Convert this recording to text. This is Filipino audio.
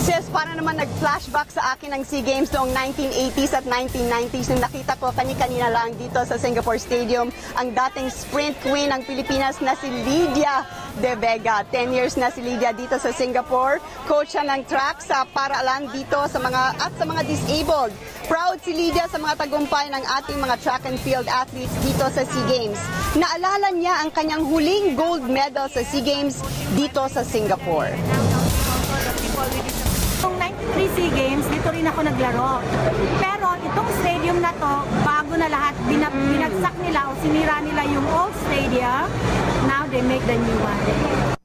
Sis, para naman nag-flashback sa akin ang SEA Games noong 1980s at 1990s nung nakita ko kani-kanina lang dito sa Singapore Stadium ang dating sprint queen ng Pilipinas na si Lydia De Vega. 10 years na si Lydia dito sa Singapore. Coach siya ng track sa paraalan dito sa mga at sa mga disabled. Proud si Lydia sa mga tagumpay ng ating mga track and field athletes dito sa SEA Games. Naalala niya ang kanyang huling gold medal sa SEA Games dito sa Singapore. Rin ako naglaro. Pero itong stadium na to, bago na lahat, binab- binagsak nila o sinira nila yung old stadium. Now they make the new one.